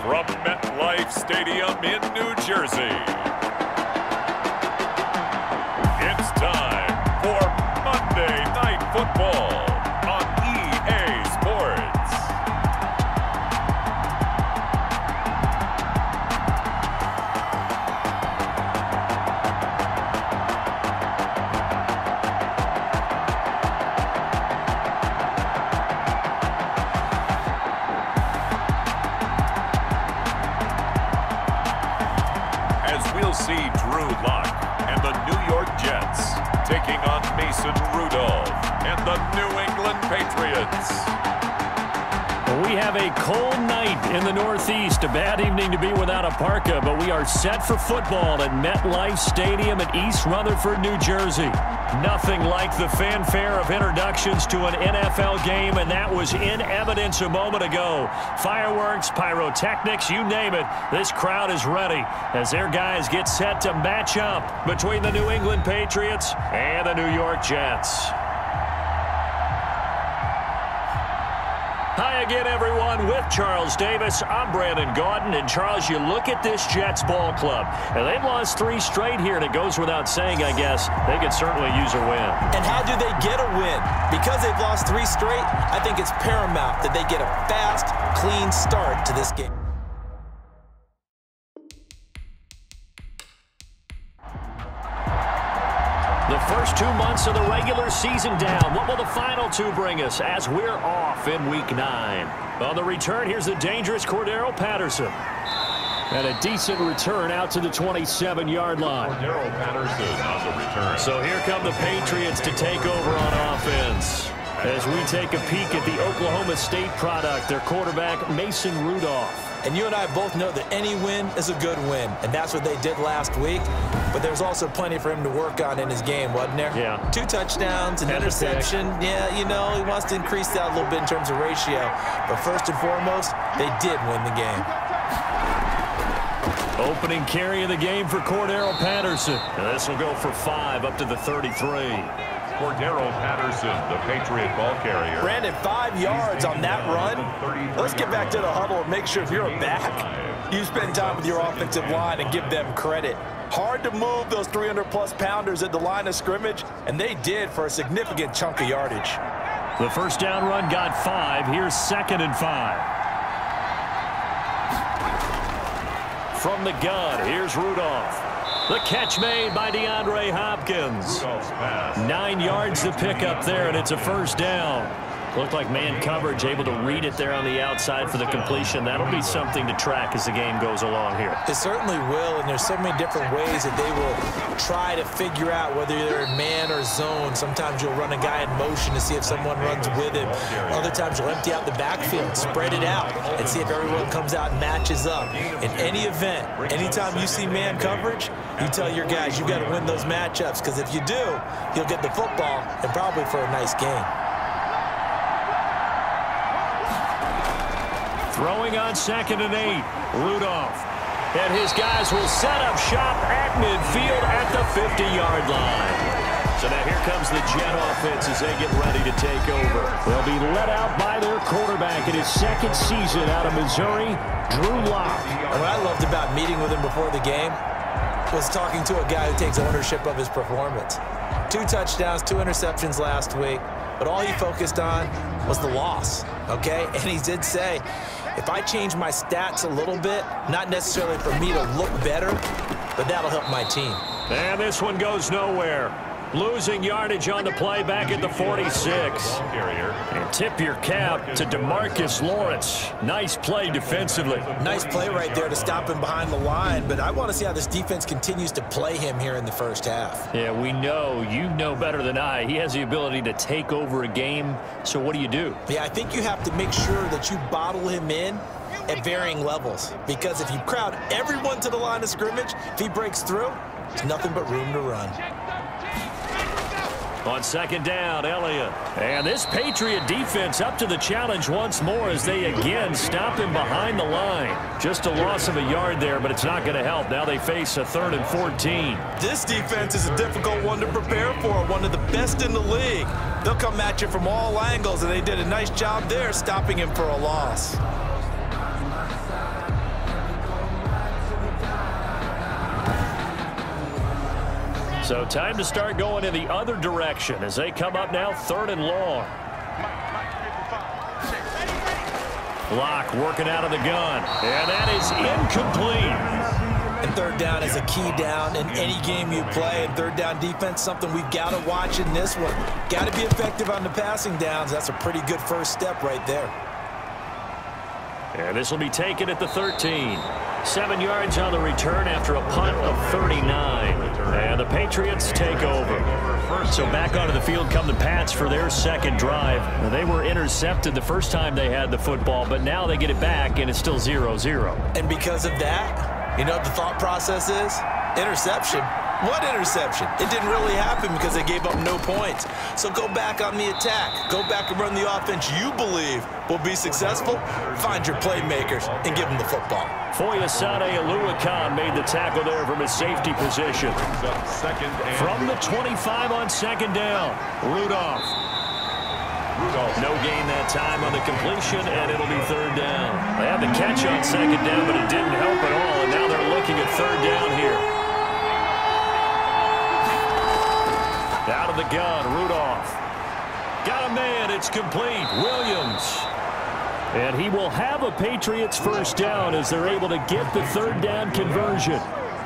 from MetLife Stadium in New Jersey. It's time for Monday Night Football taking on Mason Rudolph and the New England Patriots. We have a cold night in the Northeast. A bad evening to be without a parka, but we are set for football at MetLife Stadium in East Rutherford, New Jersey. Nothing like the fanfare of introductions to an NFL game, and that was in evidence a moment ago. Fireworks, pyrotechnics, you name it. This crowd is ready as their guys get set to match up between the New England Patriots and the New York Jets. Again, everyone. With Charles Davis, I'm Brandon Gaudin. And Charles, you look at this Jets ball club, and they've lost three straight here, and it goes without saying, I guess, they could certainly use a win. And how do they get a win? Because they've lost three straight, I think it's paramount that they get a fast, clean start to this game. The first two months of the regular season down. What will the final two bring us as we're off in week nine? On the return, here's the dangerous Cordarrelle Patterson. And a decent return out to the 27-yard line. Daryl Patterson on the return. So here come the Patriots to take over on offense. As we take a peek at the Oklahoma State product, their quarterback, Mason Rudolph. And you and I both know that any win is a good win, and that's what they did last week. But there's also plenty for him to work on in his game, wasn't there? Yeah. Two touchdowns, an Had interception. Yeah, you know, he wants to increase that a little bit in terms of ratio. But first and foremost, they did win the game. Opening carry of the game for Cordarrelle Patterson. And this will go for five up to the 33. Cordarrelle Patterson, the Patriot ball carrier. Brandon, five yards on that run. Let's get back to the huddle and make sure if you're a back, you spend time with your offensive line and give them credit. Hard to move those 300-plus pounders at the line of scrimmage, and they did for a significant chunk of yardage. The first down run got five. Here's second and five. From the gun, here's Rudolph. The catch made by DeAndre Hopkins. Nine yards to pick up there, and it's a first down. Looked like man coverage, able to read it there on the outside for the completion. That'll be something to track as the game goes along here. It certainly will, and there's so many different ways that they will try to figure out whether they're in man or zone. Sometimes you'll run a guy in motion to see if someone runs with him. Other times you'll empty out the backfield, spread it out, and see if everyone comes out and matches up. In any event, anytime you see man coverage, you tell your guys you've got to win those matchups because if you do, you'll get the football and probably for a nice game. Throwing on second and eight, Rudolph. And his guys will set up shop at midfield at the 50-yard line. So now here comes the Jet offense as they get ready to take over. They'll be let out by their quarterback in his second season out of Missouri, Drew Lock. And what I loved about meeting with him before the game was talking to a guy who takes ownership of his performance. Two touchdowns, two interceptions last week, but all he focused on was the loss, okay? And he did say, if I change my stats a little bit, not necessarily for me to look better, but that'll help my team. And this one goes nowhere. Losing yardage on the play back at the 46. And tip your cap to Demarcus Lawrence. Nice play defensively. Nice play right there to stop him behind the line, but I want to see how this defense continues to play him here in the first half. Yeah, we know, you know better than I, he has the ability to take over a game. So what do you do? Yeah, I think you have to make sure that you bottle him in at varying levels. Because if you crowd everyone to the line of scrimmage, if he breaks through, there's nothing but room to run. On second down, Elliott. And this Patriot defense up to the challenge once more as they again stop him behind the line. Just a loss of a yard there, but it's not going to help. Now they face a third and 14. This defense is a difficult one to prepare for, one of the best in the league. They'll come at you from all angles, and they did a nice job there stopping him for a loss. So time to start going in the other direction as they come up now third and long. Lock working out of the gun. And that is incomplete. And third down is a key down in any game you play. And third down defense, something we've got to watch in this one. Got to be effective on the passing downs. That's a pretty good first step right there. And this will be taken at the 13. Seven yards on the return after a punt of 39. And the Patriots take over. So back onto the field come the Pats for their second drive. They were intercepted the first time they had the football, but now they get it back, and it's still 0-0. And because of that, you know what the thought process is? Interception. What interception? It didn't really happen because they gave up no points. So go back on the attack. Go back and run the offense you believe will be successful. Find your playmakers and give them the football. Foyesade Oluokun made the tackle there from his safety position. From the 25 on second down. Rudolph. No gain that time on the completion, and it'll be third down. They had the catch on second down, but it didn't help at all, and now they're looking at third down here. Out of the gun, Rudolph. Got a man, it's complete. Williams. And he will have a Patriots first down as they're able to get the third down conversion.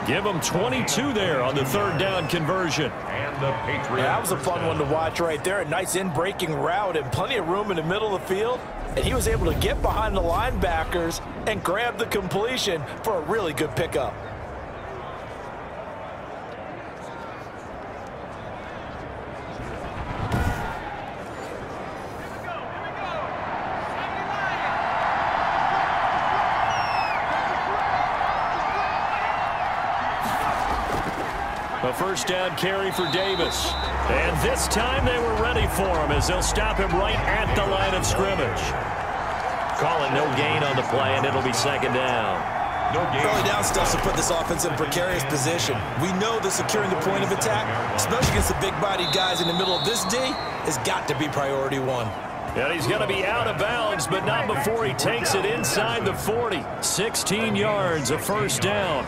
Give them 22 there on the third down conversion. And the Patriots. Yeah, that was a fun one to watch right there. A nice in-breaking route and plenty of room in the middle of the field. And he was able to get behind the linebackers and grab the completion for a really good pickup. First down carry for Davis. And this time they were ready for him as they'll stop him right at the line of scrimmage. Calling no gain on the play, and it'll be second down. No gain. Early down stuff to put this offense in precarious position. We know that securing the point of attack, especially against the big-bodied guys in the middle of this D, has got to be priority one. And he's going to be out of bounds, but not before he takes it inside the 40. 16 yards, a first down.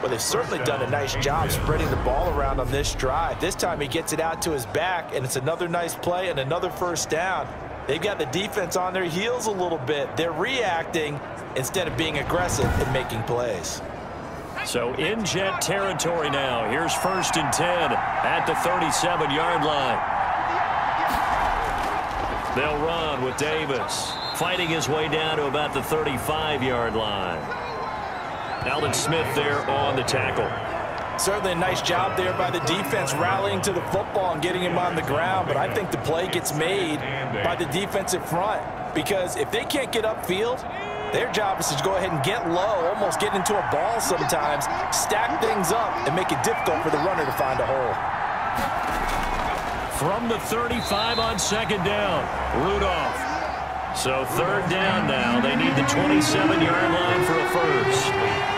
Well, they've certainly done a nice job spreading the ball around on this drive. This time he gets it out to his back, and it's another nice play and another first down. They've got the defense on their heels a little bit. They're reacting instead of being aggressive and making plays. So in jet territory now. Here's first and 10 at the 37-yard line. They'll run with Davis, fighting his way down to about the 35-yard line. Aldon Smith there on the tackle. Certainly a nice job there by the defense rallying to the football and getting him on the ground, but I think the play gets made by the defensive front because if they can't get upfield, their job is to go ahead and get low, almost get into a ball sometimes, stack things up, and make it difficult for the runner to find a hole. From the 35 on second down, Rudolph. So third down now. They need the 27-yard line for a first.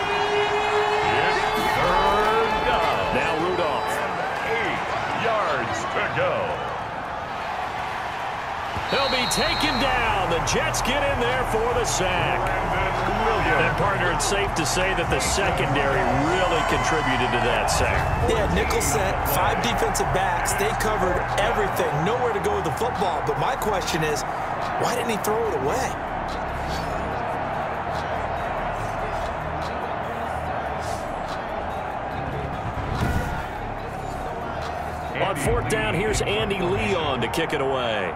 They'll be taken down. The Jets get in there for the sack. And, partner, it's safe to say that the secondary really contributed to that sack. Yeah, nickel set, five defensive backs. They covered everything. Nowhere to go with the football. But my question is, why didn't he throw it away? On fourth down, here's Andy Leon to kick it away.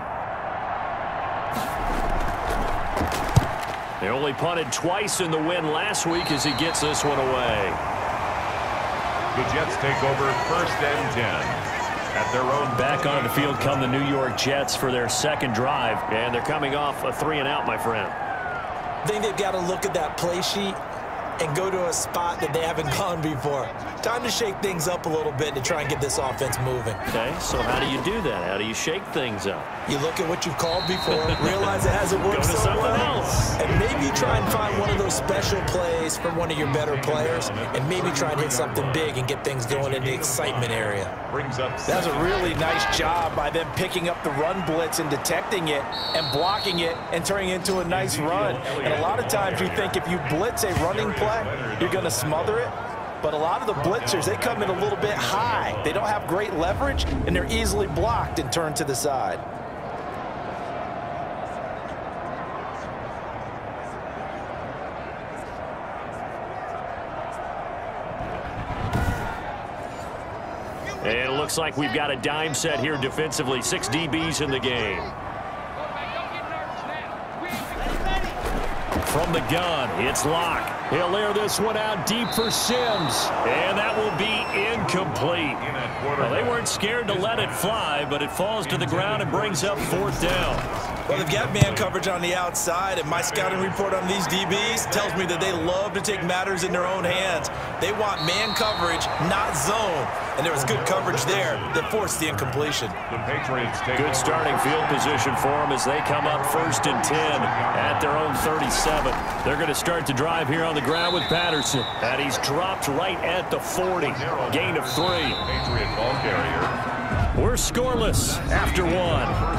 They only punted twice in the win last week as he gets this one away. The Jets take over first and 10 at their own. Back on the field come the New York Jets for their second drive, and they're coming off a three and out, my friend. I think they've got to look at that play sheet and go to a spot that they haven't gone before. Time to shake things up a little bit to try and get this offense moving. Okay, so how do you do that? How do you shake things up? You look at what you've called before, realize it hasn't worked so well, else. and maybe try and find one of those special plays from one of your better players, and maybe try and hit something big and get things going in the excitement area. Brings up. That's a really nice job by them picking up the run blitz and detecting it and blocking it and turning it into a nice run. And a lot of times you think if you blitz a running play, you're going to smother it. But a lot of the blitzers, they come in a little bit high. They don't have great leverage, and they're easily blocked and turned to the side. It looks like we've got a dime set here defensively. Six DBs in the game. From the gun, it's Lock. He'll air this one out deep for Sims. And that will be incomplete. Well, they weren't scared to let it fly, but it falls to the ground and brings up fourth down. Well, they've got man coverage on the outside, and my scouting report on these DBs tells me that they love to take matters in their own hands. They want man coverage, not zone. And there was good coverage there that forced the incompletion. The Patriots take Good starting field position for them as they come up first and 10 at their own 37. They're going to start to drive here on the ground with Patterson. And he's dropped right at the 40. Gain of three. Patriot ball carrier. We're scoreless after one.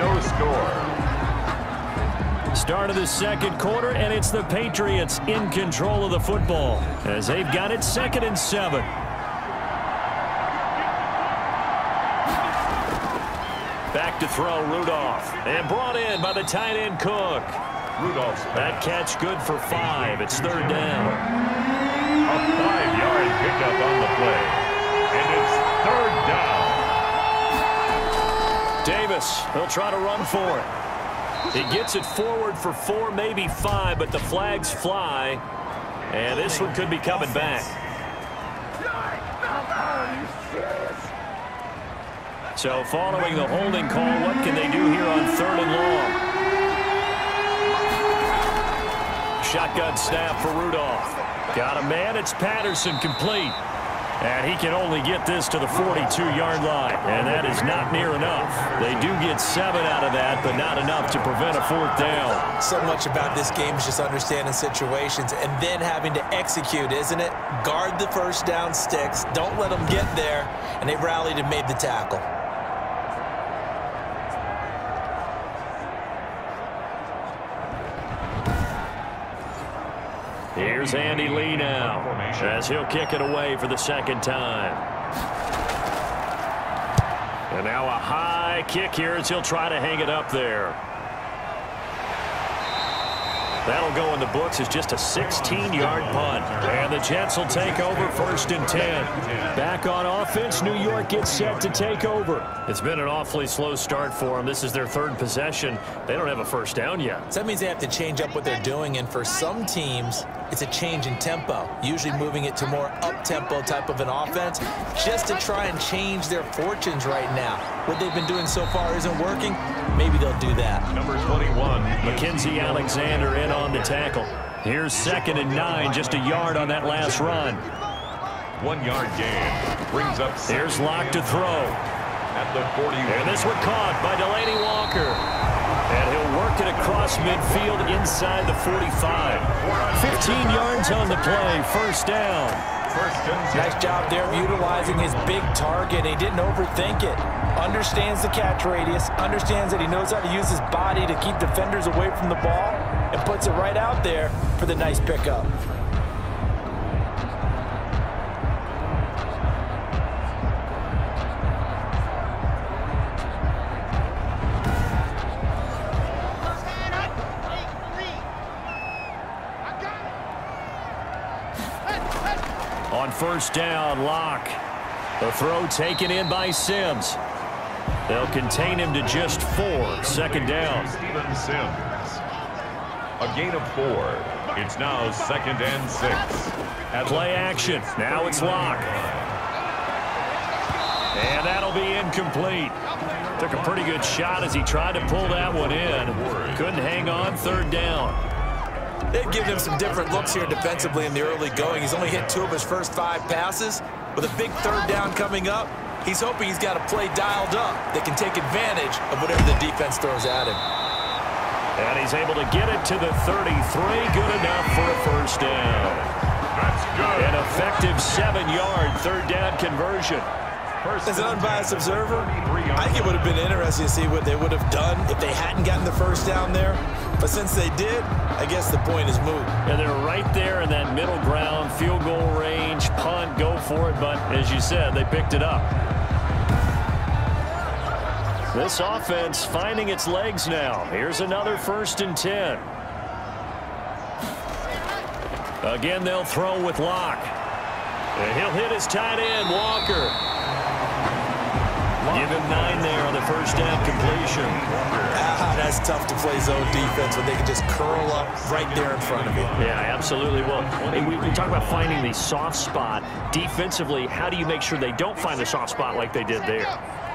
First quarter with no score. Start of the second quarter, and it's the Patriots in control of the football as they've got it second and seven. Back to throw Rudolph, and brought in by the tight end Cook. Rudolph's That catch good for five. It's third down. a five-yard pickup on the play. And it's third down. Davis, he'll try to run for it. He gets it forward for four, maybe five, but the flags fly. And this one could be coming back. So following the holding call, what can they do here on third and long? Shotgun snap for Rudolph. Got a man, it's Patterson complete. And he can only get this to the 42-yard line, and that is not near enough. They do get seven out of that, but not enough to prevent a fourth down. So much about this game is just understanding situations and then having to execute, isn't it? Guard the first down sticks. Don't let them get there. And they rallied and made the tackle. Here's Andy Lee now as he'll kick it away for the second time. And now a high kick here as he'll try to hang it up there. That'll go in the books as just a 16-yard punt. And the Jets will take over first and 10. Back on offense, New York gets set to take over. It's been an awfully slow start for them. This is their third possession. They don't have a first down yet. So that means they have to change up what they're doing, and for some teams, it's a change in tempo, usually moving it to more up-tempo type of an offense, just to try and change their fortunes right now. What they've been doing so far isn't working. Maybe they'll do that. Number 21. Mackensie Alexander in on the tackle. Here's second and nine, just a yard on that last run. One yard gain. Brings up Here's Lock to throw. at the 41. And this one caught by Delanie Walker. Work it across midfield inside the 45. 15 yards on the play, first down. First and 10. Nice job there of utilizing his big target. He didn't overthink it. Understands the catch radius, understands that he knows how to use his body to keep defenders away from the ball, and puts it right out there for the nice pickup. First down, Lock. The throw taken in by Sims. They'll contain him to just four. Second down. Steven Sims. A gain of four. It's now second and six. At Play action. Now it's Lock. And that'll be incomplete. Took a pretty good shot as he tried to pull that one in. Couldn't hang on. Third down. They've given him some different looks here defensively in the early going. He's only hit two of his first five passes. With a big third down coming up, he's hoping he's got a play dialed up that can take advantage of whatever the defense throws at him. And he's able to get it to the 33. Good enough for a first down. That's good. An effective seven-yard third down conversion. As an unbiased observer, I think it would have been interesting to see what they would have done if they hadn't gotten the first down there. But since they did, I guess the point is moot. And they're right there in that middle ground, field goal range, punt, go for it. But as you said, they picked it up. This offense finding its legs now. Here's another first and 10. Again, they'll throw with Lock. And he'll hit his tight end, Walker. Him nine there on the first down completion. Ah, that's tough to play zone defense when they can just curl up right there in front of you. Yeah, absolutely. Well, we, we talk about finding the soft spot. Defensively, how do you make sure they don't find the soft spot like they did there?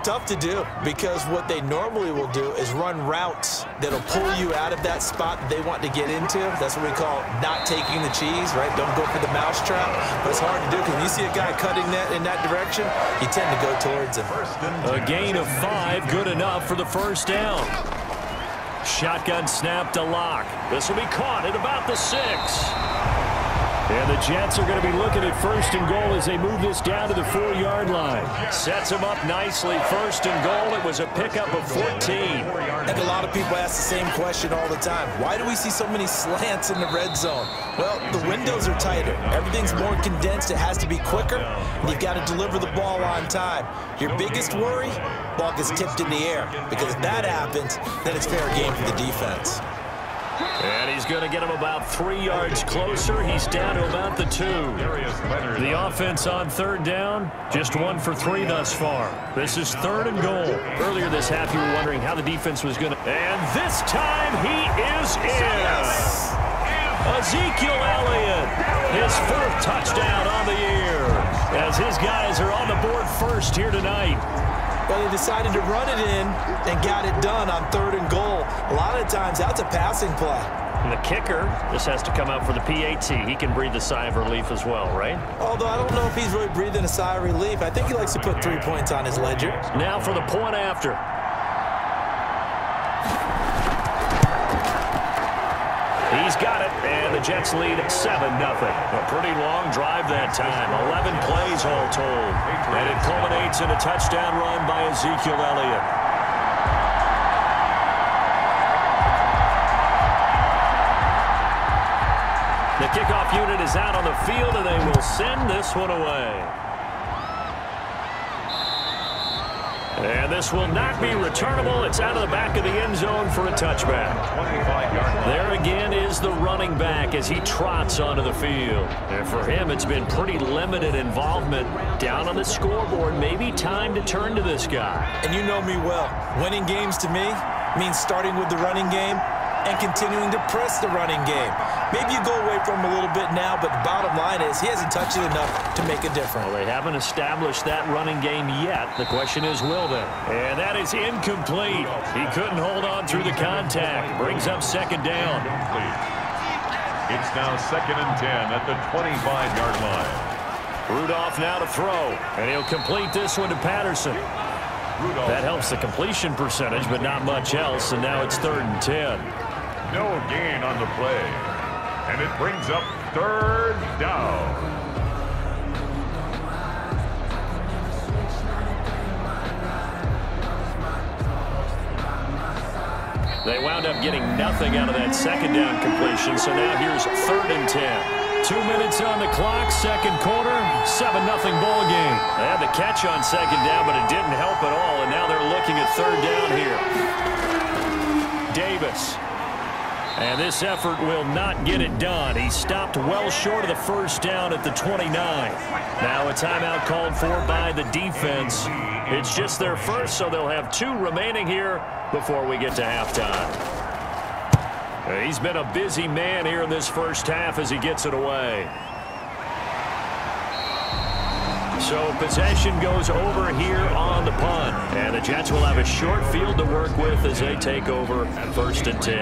Tough to do because what they normally will do is run routes that'll pull you out of that spot that they want to get into. That's what we call not taking the cheese, right? Don't go for the mousetrap. But it's hard to do because when you see a guy cutting that in that direction, you tend to go towards him. A gain of five, good enough for the first down. Shotgun snap to Lock. This will be caught at about the six. And the Jets are going to be looking at first and goal as they move this down to the four-yard line. Sets them up nicely. First and goal. It was a pickup of 14. I think a lot of people ask the same question all the time. Why do we see so many slants in the red zone? Well, the windows are tighter. Everything's more condensed. It has to be quicker, and you've got to deliver the ball on time. Your biggest worry, ball gets tipped in the air. Because if that happens, then it's fair game for the defense. And he's going to get him about three yards closer. He's down to about the two. The offense on third down, just one for three thus far. This is third and goal. Earlier this half, you were wondering how the defense was going to... And this time, he is in. Ezekiel Elliott, his fourth touchdown on the year. As his guys are on the board first here tonight. But they decided to run it in and got it done on third and goal. A lot of times, that's a passing play. And the kicker, this has to come out for the PAT. He can breathe a sigh of relief as well, right? Although I don't know if he's really breathing a sigh of relief. I think he likes to put three points on his ledger. Now for the point after. He's got it, and the Jets lead 7-0. A pretty long drive that time, 11 plays all told. And it culminates in a touchdown run by Ezekiel Elliott. The kickoff unit is out on the field, and they will send this one away. And this will not be returnable. It's out of the back of the end zone for a touchback. There again is the running back as he trots onto the field. And for him, it's been pretty limited involvement down on the scoreboard. Maybe time to turn to this guy. And you know me well. Winning games to me means starting with the running game and continuing to press the running game. Maybe you go away from him a little bit now, but the bottom line is he hasn't touched it enough to make a difference. Well, they haven't established that running game yet. The question is, will they? And that is incomplete. He couldn't hold on through the contact. Brings up second down. It's now second and 10 at the 25-yard line. Rudolph now to throw, and he'll complete this one to Patterson. That helps the completion percentage, but not much else, and now it's third and 10. No gain on the play. And it brings up third down. They wound up getting nothing out of that second down completion, so now here's third and 10. Two minutes on the clock, second quarter, 7-0 ball game. They had the catch on second down, but it didn't help at all, and now they're looking at third down here. Davis and this effort will not get it done. He stopped well short of the first down at the 29. Now a timeout called for by the defense. It's just their first, so they'll have two remaining here before we get to halftime. He's been a busy man here in this first half as he gets it away. So possession goes over here on the punt. And the Jets will have a short field to work with as they take over first and 10.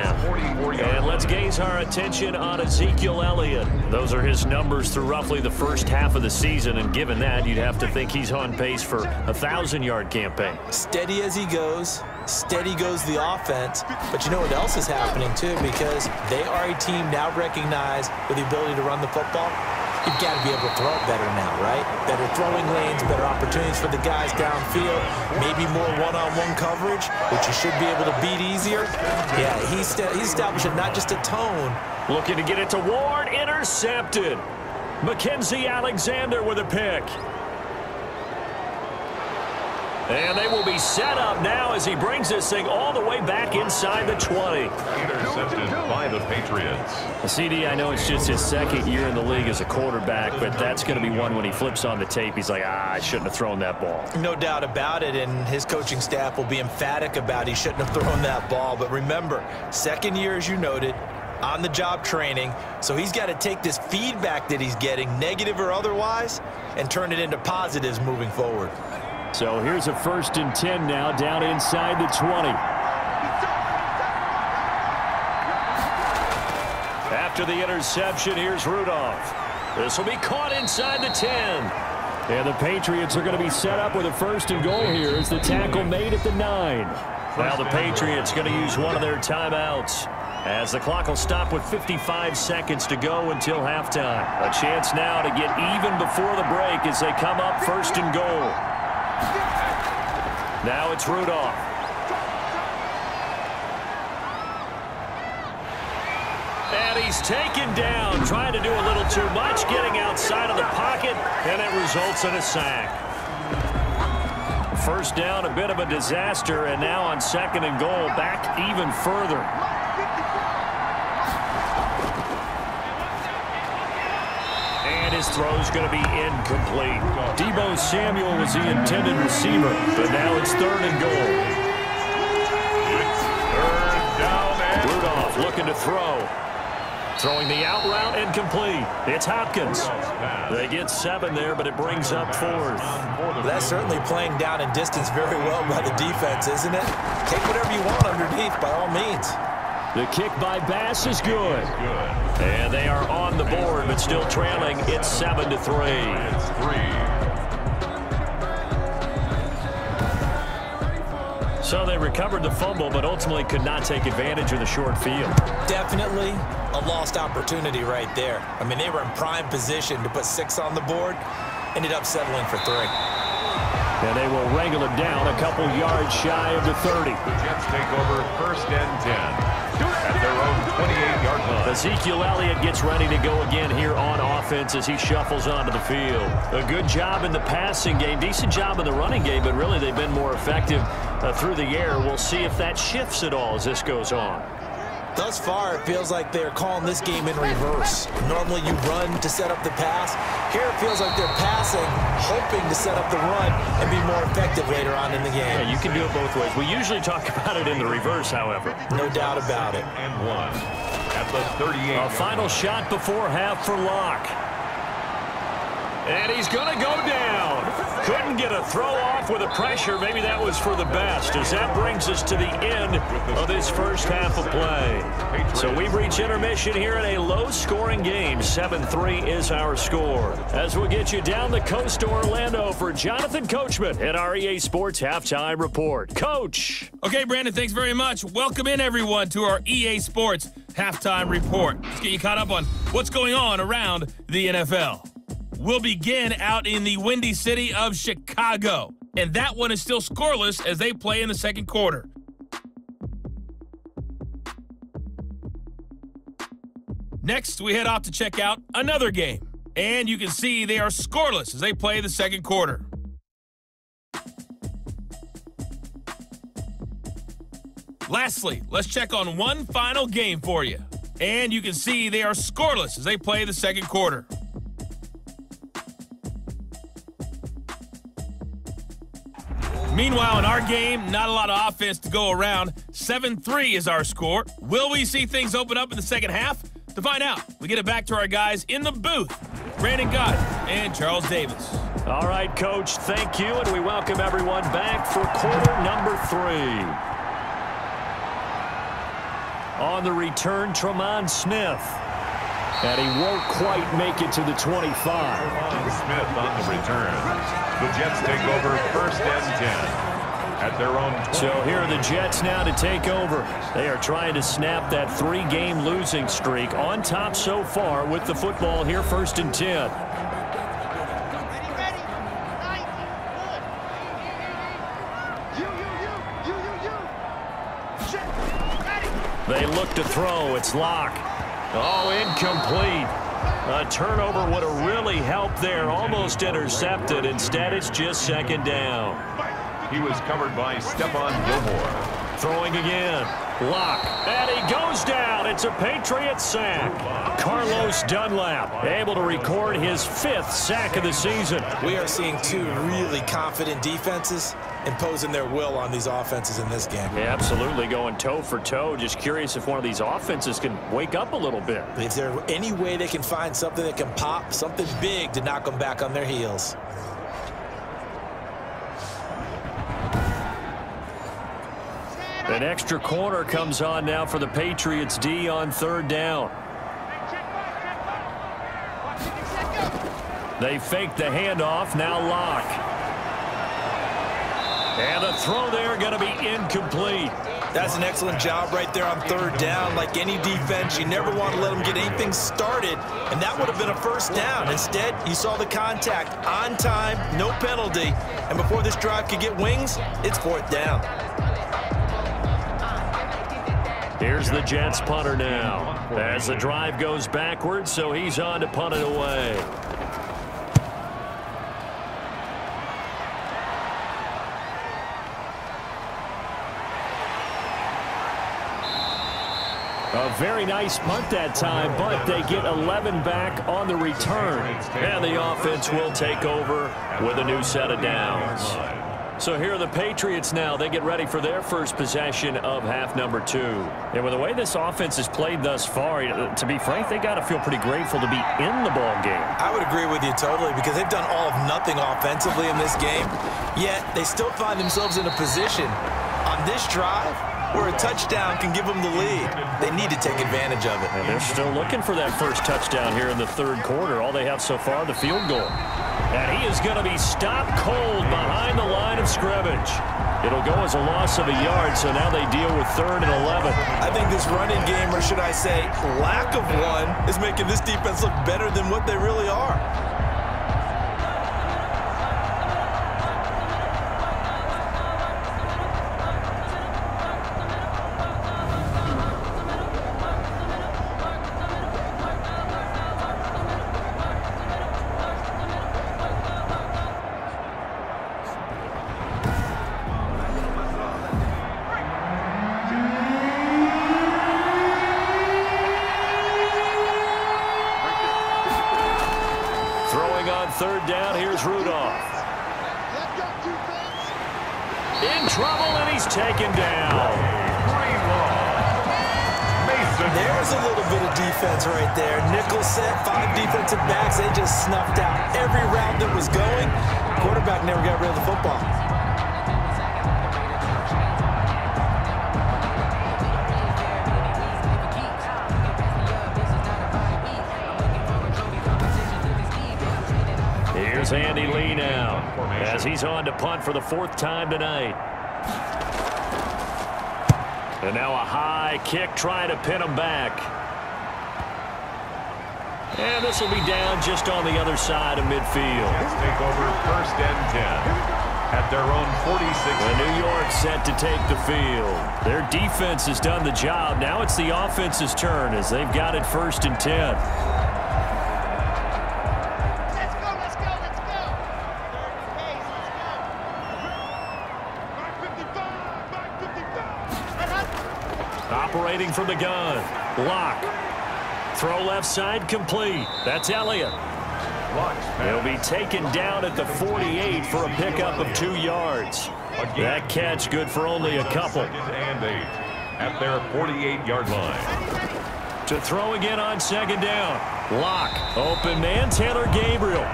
And let's gaze our attention on Ezekiel Elliott. Those are his numbers through roughly the first half of the season. And given that, you'd have to think he's on pace for a 1,000-yard campaign. Steady as he goes. Steady goes the offense. But you know what else is happening, too, because they are a team now recognized with the ability to run the football you've got to be able to throw it better now, right? Better throwing lanes, better opportunities for the guys downfield, maybe more one-on-one -on -one coverage, which you should be able to beat easier. Yeah, he's, he's establishing not just a tone. Looking to get it to Ward, intercepted. Mackensie Alexander with a pick. And they will be set up now as he brings this thing all the way back inside the 20. Intercepted by the Patriots. CD, I know it's just his second year in the league as a quarterback, but that's going to be one when he flips on the tape. He's like, ah, I shouldn't have thrown that ball. No doubt about it, and his coaching staff will be emphatic about he shouldn't have thrown that ball. But remember, second year, as you noted, on-the-job training, so he's got to take this feedback that he's getting, negative or otherwise, and turn it into positives moving forward. So here's a first and 10 now down inside the 20. After the interception, here's Rudolph. This will be caught inside the 10. And the Patriots are going to be set up with a first and goal here as the tackle made at the 9. Now the Patriots going to use one of their timeouts as the clock will stop with 55 seconds to go until halftime. A chance now to get even before the break as they come up first and goal. Now it's Rudolph. And he's taken down, trying to do a little too much, getting outside of the pocket, and it results in a sack. First down, a bit of a disaster, and now on second and goal, back even further. Throw's going to be incomplete. Deebo Samuel was the intended receiver, but now it's third and goal. Third down and Rudolph looking to throw. Throwing the out route incomplete. It's Hopkins. They get seven there, but it brings up fourth. That's certainly playing down in distance very well by the defense, isn't it? Take whatever you want underneath, by all means. The kick by Bass is good. And they are on the board, but still trailing. It's 7 to 3. 3. So they recovered the fumble, but ultimately could not take advantage of the short field. Definitely a lost opportunity right there. I mean, they were in prime position to put six on the board. Ended up settling for three. And they will wrangle it down a couple yards shy of the 30. The Jets take over first and 10 at their own 28-yard line. Ezekiel Elliott gets ready to go again here on offense as he shuffles onto the field. A good job in the passing game, decent job in the running game, but really they've been more effective uh, through the air. We'll see if that shifts at all as this goes on. Thus far, it feels like they're calling this game in reverse. Normally you run to set up the pass. Here it feels like they're passing, hoping to set up the run and be more effective later on in the game. Yeah, you can do it both ways. We usually talk about it in the reverse, however. No doubt about it. And one at the 38. A final shot before half for Lock. And he's going to go down. Couldn't get a throw off with the pressure. Maybe that was for the best as that brings us to the end of this first half of play. So we reach intermission here in a low-scoring game. 7-3 is our score. As we get you down the coast to Orlando for Jonathan Coachman at our EA Sports Halftime Report. Coach. Okay, Brandon, thanks very much. Welcome in, everyone, to our EA Sports Halftime Report. Let's get you caught up on what's going on around the NFL will begin out in the windy city of Chicago. And that one is still scoreless as they play in the second quarter. Next, we head off to check out another game. And you can see they are scoreless as they play the second quarter. Lastly, let's check on one final game for you. And you can see they are scoreless as they play the second quarter. Meanwhile, in our game, not a lot of offense to go around. 7-3 is our score. Will we see things open up in the second half? To find out, we get it back to our guys in the booth, Brandon Gaudin and Charles Davis. All right, Coach, thank you, and we welcome everyone back for quarter number three. On the return, Tremon Smith. And he won't quite make it to the 25. Smith on the return. The Jets take over first and 10. at their own 20. So here are the Jets now to take over. They are trying to snap that three-game losing streak on top so far with the football here first and 10. They look to throw. It's Lock. Oh, incomplete. A turnover would have really helped there. Almost intercepted. Instead, it's just second down. He was covered by Stephon Gilmore. Throwing again. Lock. And he goes down. It's a Patriot sack. Carlos Dunlap able to record his fifth sack of the season. We are seeing two really confident defenses imposing their will on these offenses in this game. Yeah, absolutely going toe for toe. Just curious if one of these offenses can wake up a little bit. Is there any way they can find something that can pop, something big to knock them back on their heels? An extra corner comes on now for the Patriots D on third down. They fake the handoff, now Lock. And the throw there going to be incomplete. That's an excellent job right there on third down. Like any defense, you never want to let them get anything started, and that would have been a first down. Instead, you saw the contact on time, no penalty, and before this drive could get wings, it's fourth down. Here's the Jets punter now. As the drive goes backwards, so he's on to punt it away. A very nice punt that time, but they get 11 back on the return. And the offense will take over with a new set of downs. So here are the Patriots now. They get ready for their first possession of half number two. And with the way this offense has played thus far, to be frank, they got to feel pretty grateful to be in the ball game. I would agree with you totally because they've done all of nothing offensively in this game, yet they still find themselves in a position on this drive where a touchdown can give them the lead. They need to take advantage of it. And they're still looking for that first touchdown here in the third quarter. All they have so far, the field goal. And he is going to be stopped cold behind the line of scrimmage. It'll go as a loss of a yard, so now they deal with third and 11. I think this running game, or should I say lack of one, is making this defense look better than what they really are. Fourth time tonight. And now a high kick trying to pin him back. And this will be down just on the other side of midfield. Jets take over first and 10 at their own 46. The New York set to take the field. Their defense has done the job. Now it's the offense's turn as they've got it first and 10. Operating from the gun. Lock. Throw left side complete. That's Elliott. He'll be taken down at the 48 for a pickup of two yards. That catch good for only a couple. And eight at their 48-yard line. To throw again on second down. Lock. Open man. Taylor Gabriel.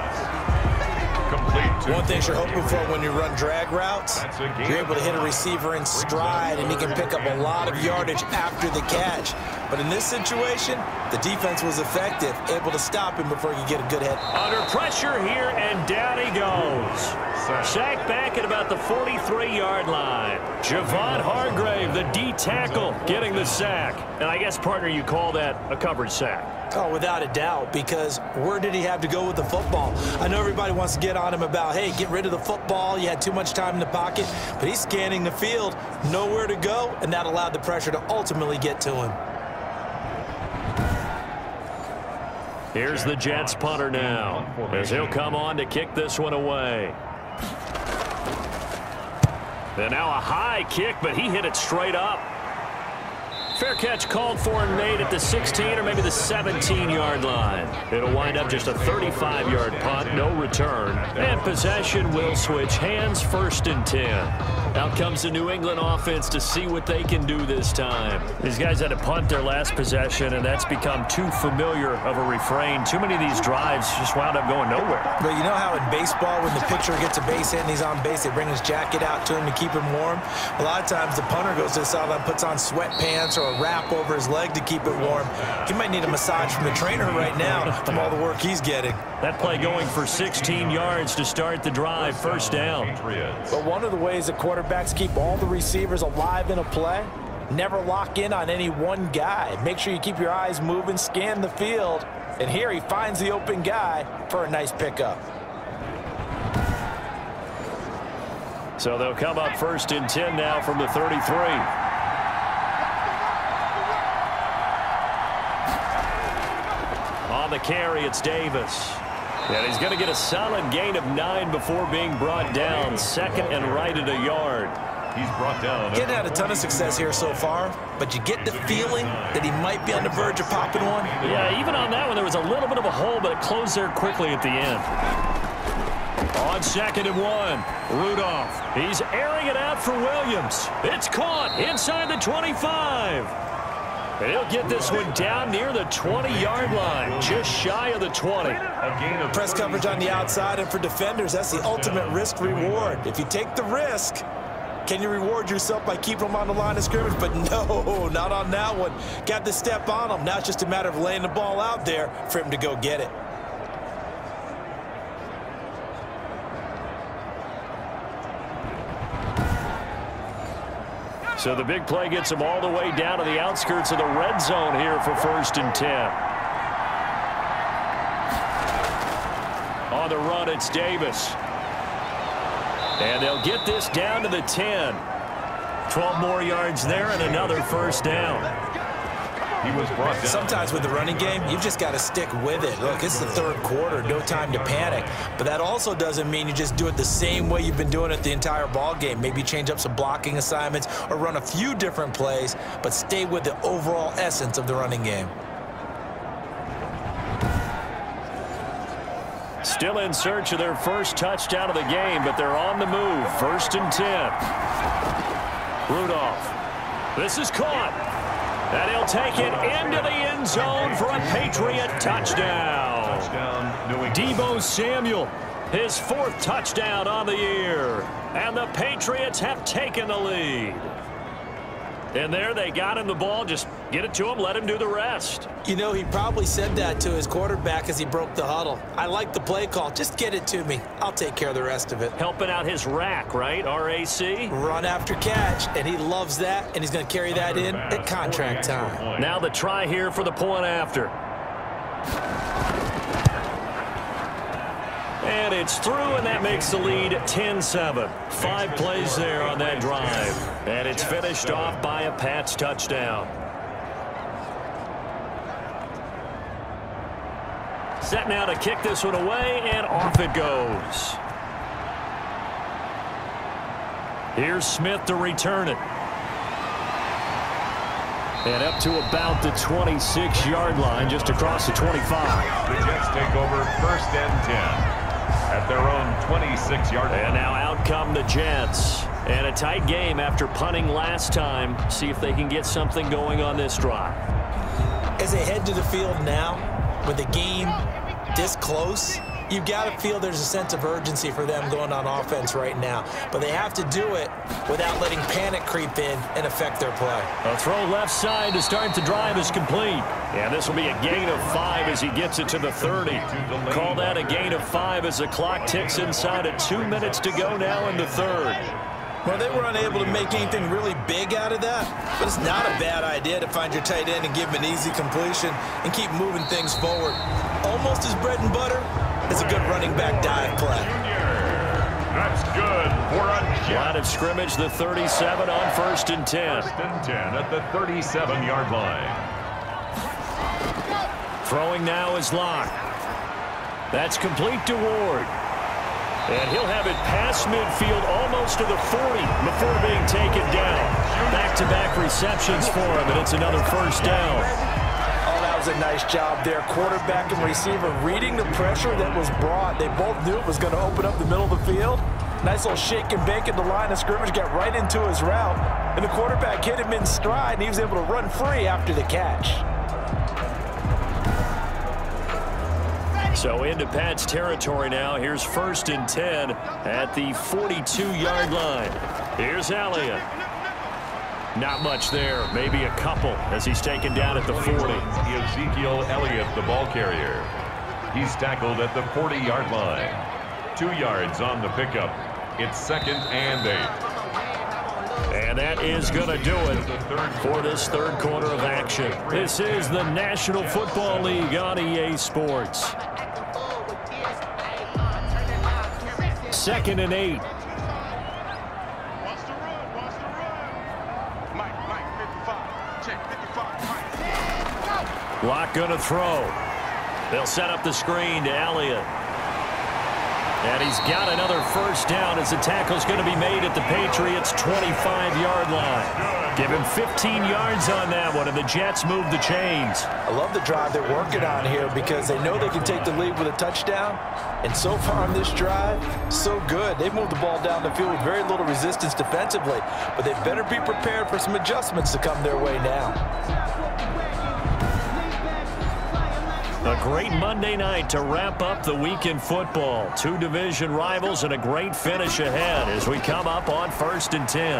One thing you're hoping for when you run drag routes, you're able to hit a receiver in stride, and he can pick up a lot of yardage after the catch. But in this situation, The defense was effective, able to stop him before he could get a good hit. Under pressure here, and down he goes. Sack back at about the 43-yard line. Javon Hargrave, the D tackle, getting the sack. And I guess, partner, you call that a coverage sack. Oh, without a doubt, because where did he have to go with the football? I know everybody wants to get on him about, hey, get rid of the football. You had too much time in the pocket. But he's scanning the field, nowhere to go, and that allowed the pressure to ultimately get to him. Here's the Jets punter now, as he'll come on to kick this one away. And now a high kick, but he hit it straight up. Fair catch called for and made at the 16 or maybe the 17-yard line. It'll wind up just a 35-yard punt, no return. And possession will switch hands first and 10. Out comes the New England offense to see what they can do this time. These guys had to punt their last possession, and that's become too familiar of a refrain. Too many of these drives just wound up going nowhere. But you know how in baseball, when the pitcher gets a base hit and he's on base, they bring his jacket out to him to keep him warm? A lot of times the punter goes to the sideline, puts on sweatpants or a wrap over his leg to keep it warm. He might need a massage from the trainer right now from all the work he's getting. That play going for 16 yards to start the drive, first down. But one of the ways that quarterbacks keep all the receivers alive in a play, never lock in on any one guy. Make sure you keep your eyes moving, scan the field, and here he finds the open guy for a nice pickup. So they'll come up first and 10 now from the 33. On the carry, it's Davis. And he's going to get a solid gain of nine before being brought down. Second and right at a yard. He's brought down. Getting had a ton of success here so far, but you get the feeling that he might be on the verge of popping one. Yeah, even on that one, there was a little bit of a hole, but it closed there quickly at the end. On second and one, Rudolph. He's airing it out for Williams. It's caught inside the 25. And he'll get this one down near the 20-yard line, just shy of the 20. Press coverage on the outside, and for defenders, that's the ultimate risk-reward. If you take the risk, can you reward yourself by keeping them on the line of scrimmage? But no, not on that one. Got the step on him. Now it's just a matter of laying the ball out there for him to go get it. So the big play gets him all the way down to the outskirts of the red zone here for first and 10. On the run, it's Davis. And they'll get this down to the 10. 12 more yards there and another first down. He was brought down. Sometimes with the running game, you've just got to stick with it. Look, it's the third quarter, no time to panic. But that also doesn't mean you just do it the same way you've been doing it the entire ball game. Maybe change up some blocking assignments or run a few different plays, but stay with the overall essence of the running game. Still in search of their first touchdown of the game, but they're on the move. First and 10. Rudolph. This is caught. And he'll take it into the end zone for a Patriot touchdown. Touchdown, Deebo Samuel, his fourth touchdown on the year. And the Patriots have taken the lead. And there they got him the ball. Just get it to him, let him do the rest. You know, he probably said that to his quarterback as he broke the huddle. I like the play call. Just get it to me. I'll take care of the rest of it. Helping out his rack, right? RAC? Run after catch, and he loves that, and he's going to carry that in at contract time. Now the try here for the point after. And it's through, and that makes the lead 10-7. Five plays there on that drive. And it's finished off by a Pats touchdown. Set now to kick this one away, and off it goes. Here's Smith to return it. And up to about the 26-yard line, just across the 25. The Jets take over first and 10 at their own 26-yard line. And now out come the Jets. And a tight game after punting last time. See if they can get something going on this drive. As they head to the field now, with the game this close, you've got to feel there's a sense of urgency for them going on offense right now. But they have to do it without letting panic creep in and affect their play. A throw left side to start the drive is complete. And this will be a gain of five as he gets it to the 30. Call that a gain of five as the clock ticks inside at two minutes to go now in the third. Well, they were unable to make anything really big out of that, but it's not a bad idea to find your tight end and give him an easy completion and keep moving things forward. Almost as bread and butter as a good running back dive play. That's good for a Line of scrimmage, the 37 on first and 10. First and 10 at the 37-yard line. Throwing now is Lock. That's complete to Ward. And he'll have it past midfield almost to the 40 before being taken down. Back-to-back -back receptions for him, and it's another first down. Was a nice job there. Quarterback and receiver reading the pressure that was brought. They both knew it was going to open up the middle of the field. Nice little shake and bake at the line of scrimmage, got right into his route. And the quarterback hit him in stride, and he was able to run free after the catch. So into Pat's territory now. Here's first and 10 at the 42-yard line. Here's Elliott. Not much there. Maybe a couple as he's taken down at the 40. Ezekiel Elliott, the ball carrier. He's tackled at the 40-yard line. Two yards on the pickup. It's second and eight. And that is going to do it for this third quarter of action. This is the National Football League on EA Sports. Second and eight. Lock going to throw. They'll set up the screen to Elliott. And he's got another first down as the tackle's going to be made at the Patriots' 25-yard line. Give him 15 yards on that one, and the Jets move the chains. I love the drive they're working on here because they know they can take the lead with a touchdown. And so far on this drive, so good. They've moved the ball down the field with very little resistance defensively. But they better be prepared for some adjustments to come their way now. A great Monday night to wrap up the week in football. Two division rivals and a great finish ahead as we come up on first and 10.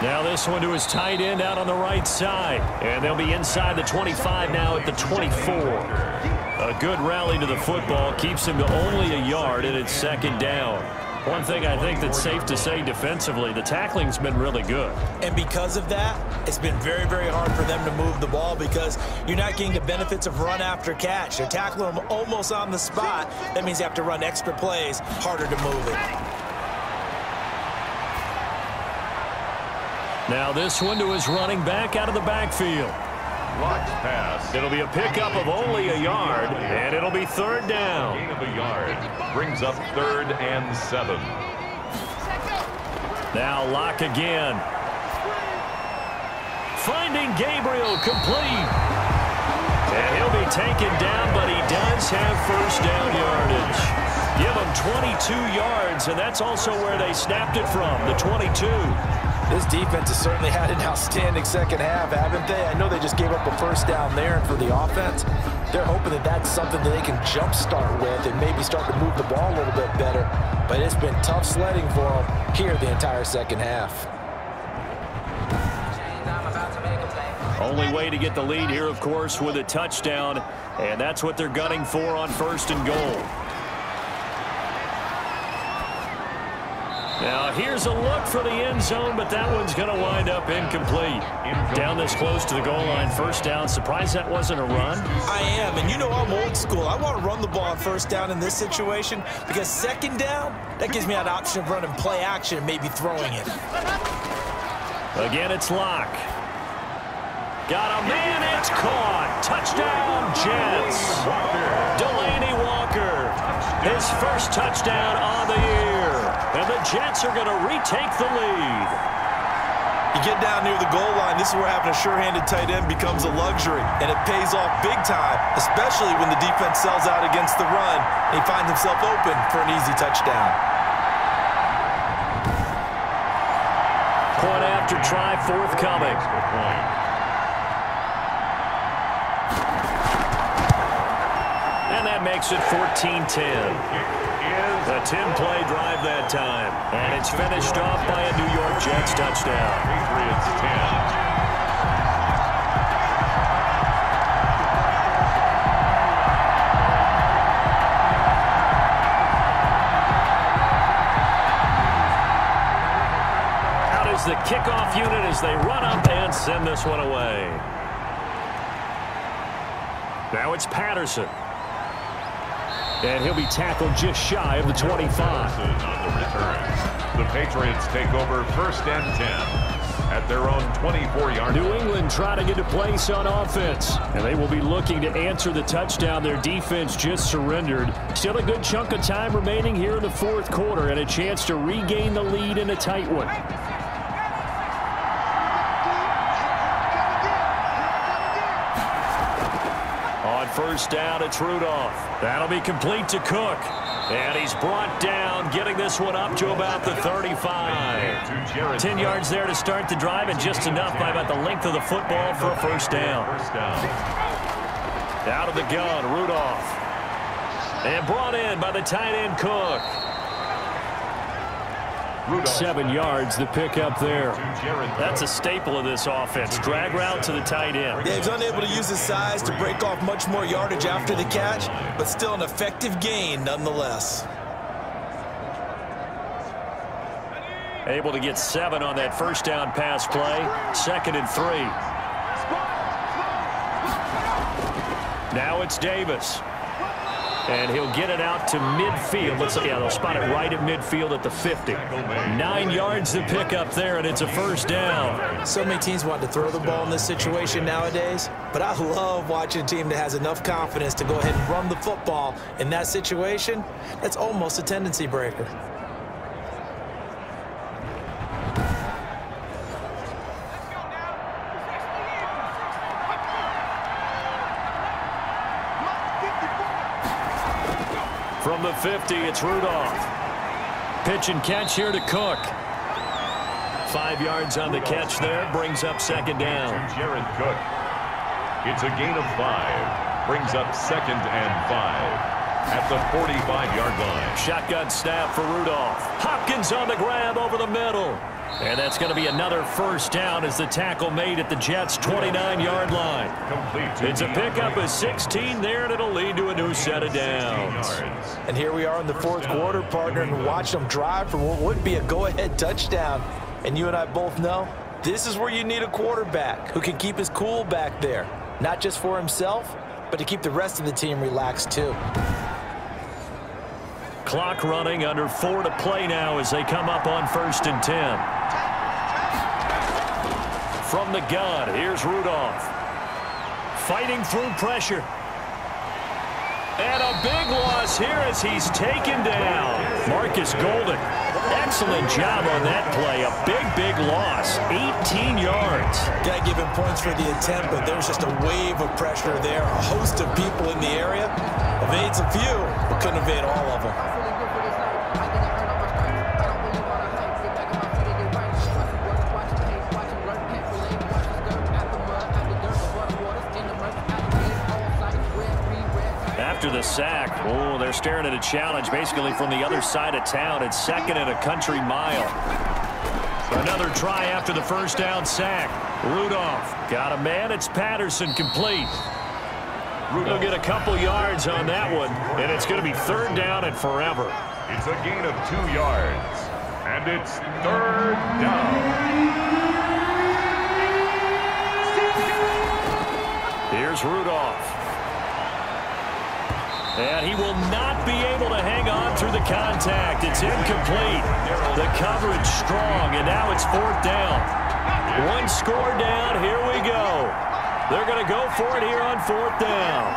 Now this one to his tight end out on the right side. And they'll be inside the 25 now at the 24. A good rally to the football keeps him to only a yard and it's second down. One thing I think that's safe to say defensively, the tackling's been really good. And because of that, it's been very, very hard for them to move the ball because you're not getting the benefits of run after catch. They're tackling them almost on the spot. That means you have to run extra plays, harder to move it. Now this one to his running back out of the backfield. Pass. It'll be a pickup of only a yard, and it'll be third down. Gain of a yard. Brings up third and seven. Now Lock again. Finding Gabriel complete. And he'll be taken down, but he does have first down yardage. Give him 22 yards, and that's also where they snapped it from, the 22. This defense has certainly had an outstanding second half, haven't they? I know they just gave up a first down there, and for the offense, they're hoping that that's something that they can jumpstart with and maybe start to move the ball a little bit better. But it's been tough sledding for them here the entire second half. Only way to get the lead here, of course, with a touchdown, and that's what they're gunning for on first and goal. Now, here's a look for the end zone, but that one's going to wind up incomplete. Down this close to the goal line, first down. Surprised that wasn't a run? I am, and you know I'm old school. I want to run the ball on first down in this situation because second down, that gives me an option of running play action and maybe throwing it. Again, it's Lock. Got a man, it's caught. Touchdown, Jets. Delanie Walker, his first touchdown on the year. And the Jets are going to retake the lead. You get down near the goal line, this is where having a sure-handed tight end becomes a luxury, and it pays off big time, especially when the defense sells out against the run, and he finds himself open for an easy touchdown. Point after try forthcoming. And that makes it 14-10. A 10-play drive that time. And it's finished off by a New York Jets touchdown. Patriots 10. the kickoff unit as they run up and send this one away. Now it's Patterson. And he'll be tackled just shy of the 25. On the return. The Patriots take over first and 10 at their own 24-yard New England trying to get a place on offense. And they will be looking to answer the touchdown their defense just surrendered. Still a good chunk of time remaining here in the fourth quarter and a chance to regain the lead in a tight one. First down, it's Rudolph. That'll be complete to Cook. And he's brought down, getting this one up to about the 35. 10 yards there to start the drive, and just enough by about the length of the football for a first down. Out of the gun, Rudolph. And brought in by the tight end, Cook. Seven yards, the pick up there. That's a staple of this offense. Drag route to the tight end. Yeah, he's unable to use his size to break off much more yardage after the catch, but still an effective gain nonetheless. Able to get seven on that first down pass play. Second and three. Now it's Davis. And he'll get it out to midfield. Let's yeah, they'll spot it right at midfield at the 50. Nine yards to pick up there, and it's a first down. So many teams want to throw the ball in this situation nowadays, but I love watching a team that has enough confidence to go ahead and run the football in that situation. That's almost a tendency breaker. 50, it's Rudolph. Pitch and catch here to Cook. Five yards on the catch there. Brings up second down. Jared Cook. It's a gain of five. Brings up second and five at the 45-yard line. Shotgun snap for Rudolph. Hopkins on the grab over the middle. And that's going to be another first down as the tackle made at the Jets' 29-yard line. It's a pickup of 16 there, and it'll lead to a new set of downs. And here we are in the fourth quarter, partner, and watch them drive for what would be a go-ahead touchdown. And you and I both know this is where you need a quarterback who can keep his cool back there, not just for himself, but to keep the rest of the team relaxed too. Clock running under four to play now as they come up on first and 10. From the gun, here's Rudolph. Fighting through pressure. And a big loss here as he's taken down. Marcus Golden. Excellent job on that play. A big, big loss. 18 yards. Got to give him points for the attempt, but there's just a wave of pressure there. A host of people in the area. Evades a few, but couldn't evade all of them. After the sack. Oh, they're staring at a challenge basically from the other side of town. It's second and a country mile. Another try after the first down sack. Rudolph got a man. It's Patterson complete. We'll get a couple yards on that one, and it's going to be third down and forever. It's a gain of two yards, and it's third down. Here's Rudolph. And he will not be able to hang on through the contact. It's incomplete. The coverage strong, and now it's fourth down. One score down. Here we go. They're going to go for it here on fourth down.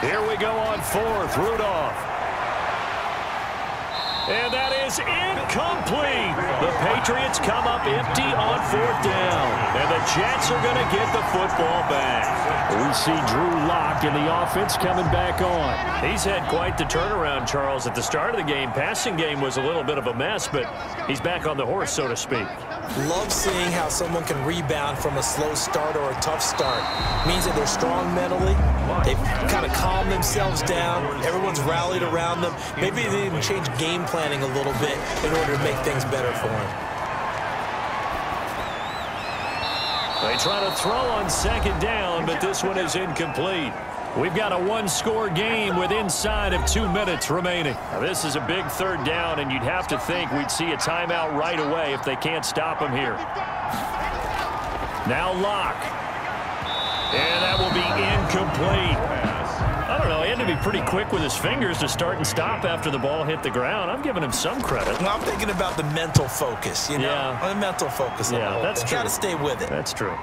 Here we go on fourth. Rudolph. And that is incomplete. The Patriots come up empty on fourth down. And the Jets are going to get the football back. We see Drew Lock in the offense coming back on. He's had quite the turnaround, Charles. At the start of the game, passing game was a little bit of a mess, but he's back on the horse, so to speak. Love seeing how someone can rebound from a slow start or a tough start. Means that they're strong mentally. They've kind of calmed themselves down. Everyone's rallied around them. Maybe they even change game planning a little bit in order to make things better for them. They try to throw on second down, but this one is incomplete. We've got a one-score game with inside of two minutes remaining. Now, this is a big third down, and you'd have to think we'd see a timeout right away if they can't stop him here. Now Lock. And that will be incomplete. Don't know. He had to be pretty quick with his fingers to start and stop after the ball hit the ground. I'm giving him some credit. Well, I'm thinking about the mental focus, you know? Yeah. The mental focus. Yeah, that's true. got to stay with it. That's true.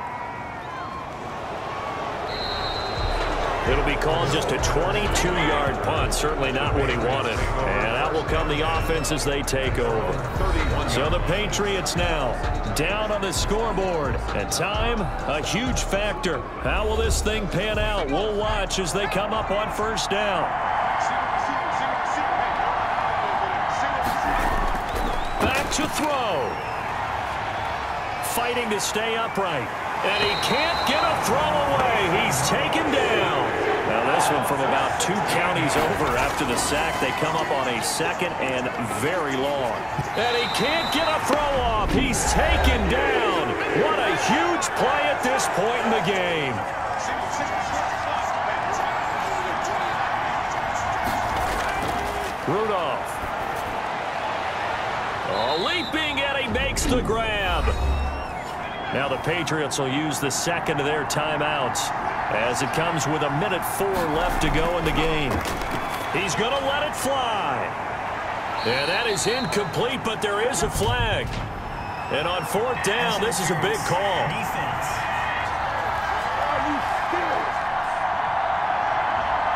It'll be called just a 22-yard punt. Certainly not what he wanted. And that will come the offense as they take over. So the Patriots now down on the scoreboard. And time, a huge factor. How will this thing pan out? We'll watch as they come up on first down. Back to throw. Fighting to stay upright. And he can't get a throw away. He's taken down. Now this one from about two counties over after the sack. They come up on a second and very long. And he can't get a throw off. He's taken down. What a huge play at this point in the game. Rudolph. Oh, leaping and he makes the grab. Now the Patriots will use the second of their timeouts as it comes with a minute four left to go in the game. He's going to let it fly. And that is incomplete, but there is a flag. And on fourth down, this is a big call.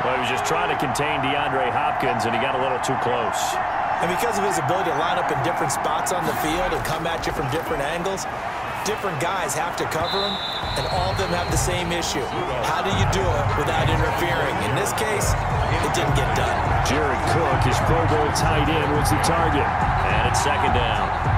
Well, he was just trying to contain DeAndre Hopkins, and he got a little too close. And because of his ability to line up in different spots on the field and come at you from different angles, different guys have to cover him, and all of them have the same issue. How do you do it without interfering? In this case, it didn't get done. Jared Cook, his Pro Bowl tight end, was the target. And it's second down.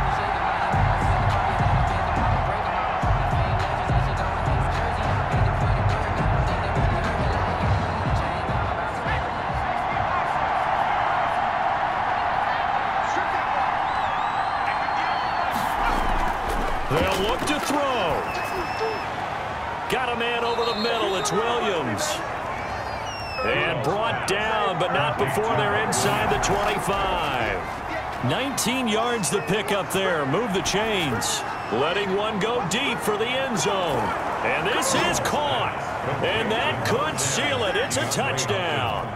Before they're inside the 25. 19 yards the pick up there. Move the chains. Letting one go deep for the end zone. And this is caught. And that could seal it. It's a touchdown.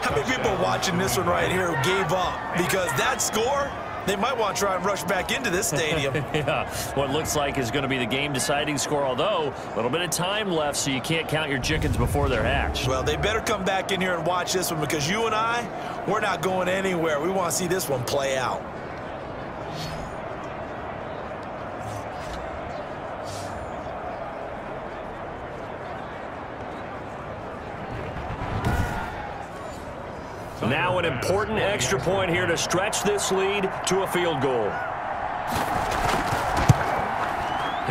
How many people watching this one right here gave up? Because that score, they might want to try and rush back into this stadium. yeah, what looks like is going to be the game-deciding score, although a little bit of time left, so you can't count your chickens before they're hatched. well, they better come back in here and watch this one because you and I, we're not going anywhere. We want to see this one play out. Now an important extra point here to stretch this lead to a field goal.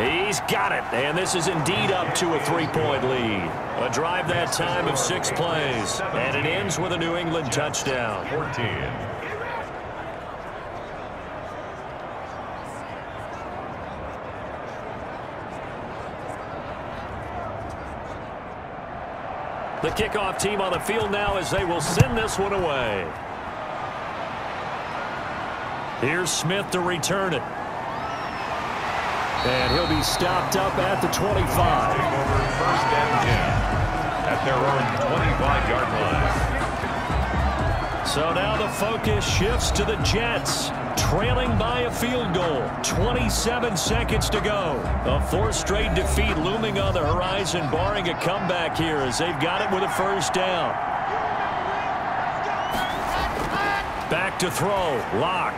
He's got it, and this is indeed up to a three-point lead. A drive that time of six plays, and it ends with a New England touchdown. 14. The kickoff team on the field now as they will send this one away. Here's Smith to return it. And he'll be stopped up at the 25. First and 10 at their own 25-yard line. So now the focus shifts to the Jets, trailing by a field goal. 27 seconds to go. A fourth straight defeat looming on the horizon, barring a comeback here as they've got it with a first down. Back to throw. Lock.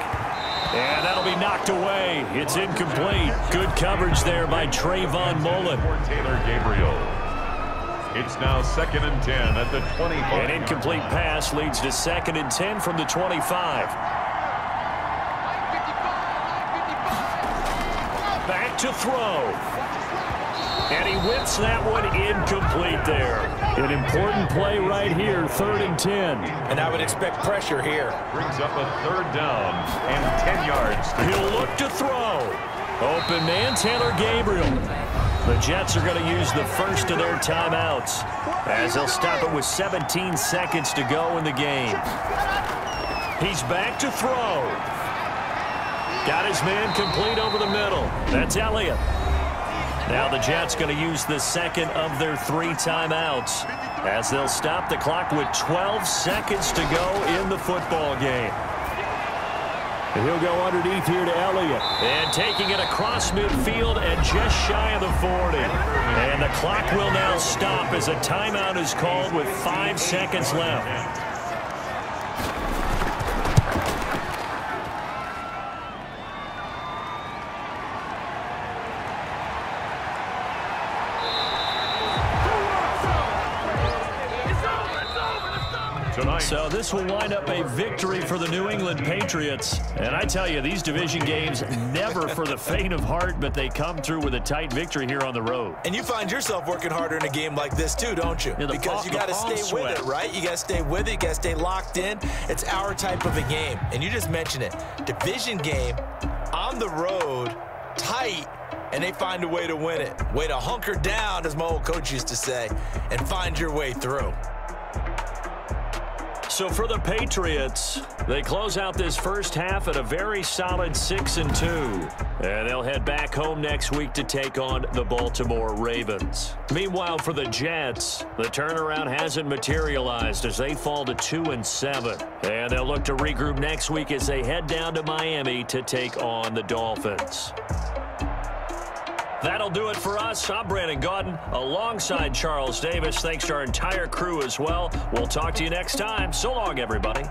And that'll be knocked away. It's incomplete. Good coverage there by Trayvon Mullen. Taylor Gabriel. It's now second and 10 at the 25. An incomplete pass leads to second and 10 from the 25. To throw. And he whips that one incomplete there. An important play right here, third and 10. And I would expect pressure here. Brings up a third down and 10 yards. He'll look to throw. Open man, Taylor Gabriel. The Jets are going to use the first of their timeouts as they'll stop it with 17 seconds to go in the game. He's back to throw. Got his man complete over the middle. That's Elliott. Now the Jets going to use the second of their three timeouts as they'll stop the clock with 12 seconds to go in the football game. And he'll go underneath here to Elliott. And taking it across midfield and just shy of the 40. And the clock will now stop as a timeout is called with five seconds left. This will wind up a victory for the New England Patriots. And I tell you, these division games never for the faint of heart, but they come through with a tight victory here on the road. And you find yourself working harder in a game like this too, don't you? Yeah, because you got to stay sweat. with it, right? You got to stay with it. You got to stay locked in. It's our type of a game. And you just mentioned it. Division game on the road, tight, and they find a way to win it. Way to hunker down, as my old coach used to say, and find your way through. So for the Patriots, they close out this first half at a very solid 6 and 2. And they'll head back home next week to take on the Baltimore Ravens. Meanwhile, for the Jets, the turnaround hasn't materialized as they fall to 2 and 7. And they'll look to regroup next week as they head down to Miami to take on the Dolphins. That'll do it for us. I'm Brandon Gaudin alongside Charles Davis. Thanks to our entire crew as well. We'll talk to you next time. So long, everybody.